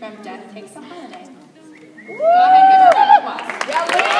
from Death Takes a Holiday. Go ahead and give a round of applause.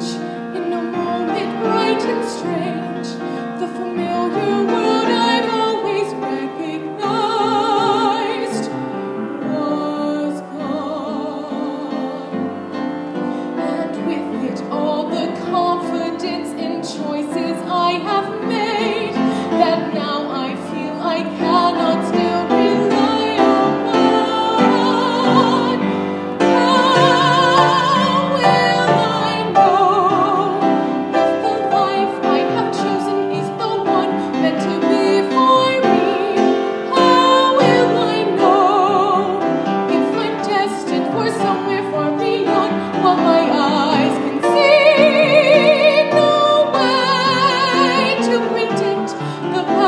the